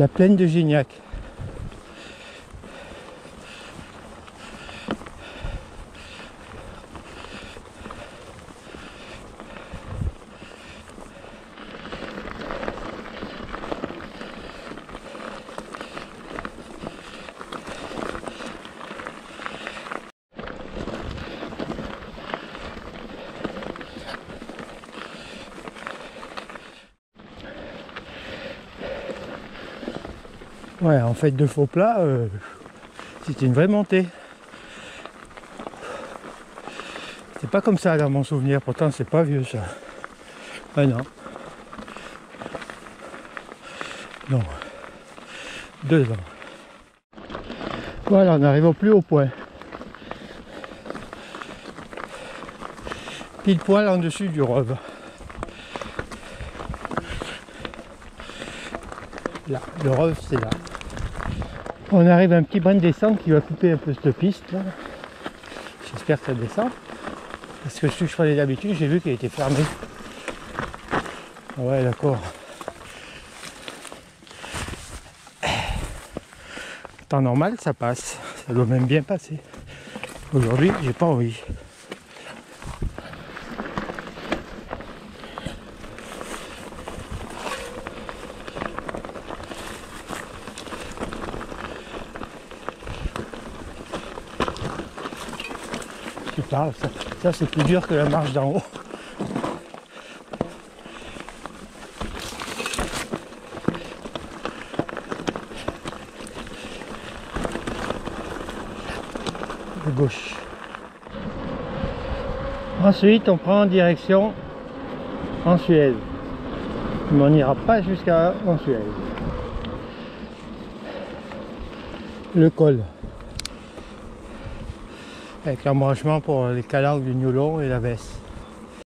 La plaine de Gignac. Ouais, en fait, de faux plat, euh, c'était une vraie montée. C'est pas comme ça dans mon souvenir, pourtant c'est pas vieux ça. Ah non. Non. Deux ans. Voilà, on arrive au plus haut point. Pile poil en dessus du Rove. Là, le Rove c'est là. On arrive à un petit brin de descente qui va couper un peu cette piste. J'espère que ça descend. Parce que ce que je faisais d'habitude, j'ai vu qu'elle était fermée. Ouais d'accord. Temps normal ça passe. Ça doit même bien passer. Aujourd'hui j'ai pas envie. Putain, ça, ça c'est plus dur que la marche d'en haut. De gauche. Ensuite, on prend en direction en Suède. Mais on n'ira pas jusqu'à en Suède. Le col. Avec l'embranchement pour les calanques du Niolon et la Vesse.